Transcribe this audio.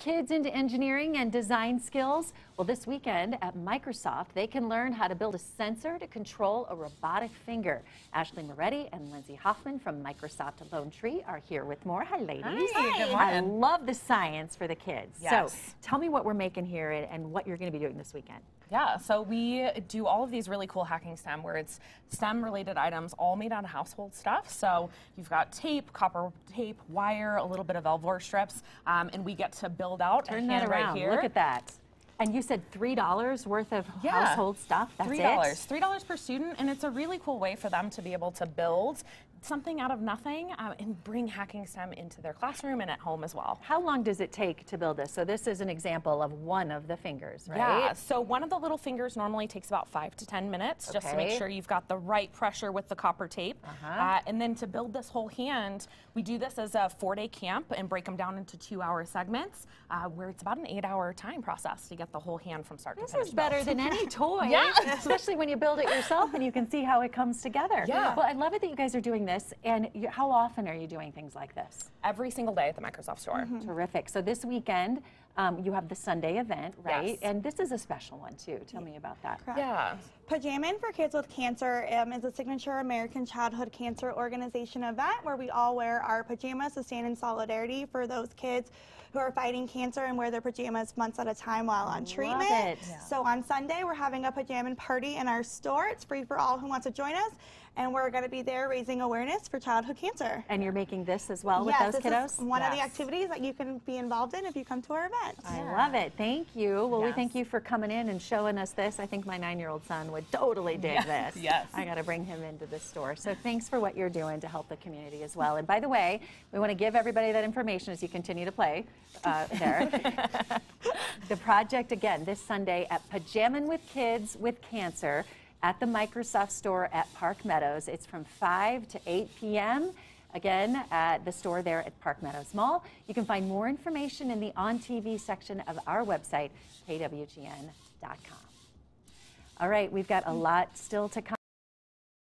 Kids into engineering and design skills. Well, this weekend at Microsoft, they can learn how to build a sensor to control a robotic finger. Ashley Moretti and Lindsay Hoffman from Microsoft Lone Tree are here with more. Hi, ladies. Hi. I love the science for the kids. Yes. So tell me what we're making here and what you're going to be doing this weekend. Yeah, so we do all of these really cool hacking STEM where it's STEM related items all made out of household stuff. So you've got tape, copper tape, wire, a little bit of Velcro strips, um, and we get to build out Turn a that hand around. right here. Look at that. And you said $3 worth of Yeah. household stuff? That's Three it? dollars, three dollars per student, and it's a really cool way for them to be able to build something out of nothing uh, and bring hacking STEM into their classroom and at home as well. How long does it take to build this? So this is an example of one of the fingers, right? Yeah, so one of the little fingers normally takes about five to 10 minutes just to make sure you've got the right pressure with the copper tape. Uh-huh. Uh, and then to build this whole hand, we do this as a four day camp and break them down into two hour segments uh, where it's about an eight hour time process to get the whole hand from start This to finish. is better than any toy. Yeah. Especially when you build it yourself and you can see how it comes together. Yeah. Well, I love it that you guys are doing this. And you, how often are you doing things like this? Every single day at the Microsoft Store. Terrific. So this weekend, um, you have the Sunday event, right? Yes. And this is a special one too. Tell me about that. Correct. Yeah. Pajamin for Kids with Cancer um, is a signature American Childhood Cancer Organization event where we all wear our pajamas to stand in solidarity for those kids who are fighting cancer and wear their pajamas months at a time while on treatment. it. Yeah. So on Sunday, we're having a pajama party in our store. It's free for all who want to join us, and we're going to be there raising awareness for childhood cancer. And you're making this as well yes, with those this kiddos? is one of the activities that you can be involved in if you come to our event. I love it. Thank you. Well, we thank you for coming in and showing us this. I think my nine-year-old son would totally dig Yes, this. yes. I got to bring him into the store. So thanks for what you're doing to help the community as well. And by the way, we want to give everybody that information as you continue to play uh, there. the project again this Sunday at Pajamin with Kids with Cancer at the Microsoft store at Park Meadows. It's from 5 to 8 p.m. Again, at the store there at Park Meadows Mall. You can find more information in the on TV section of our website, kwgn.com. All right, we've got a lot still to come.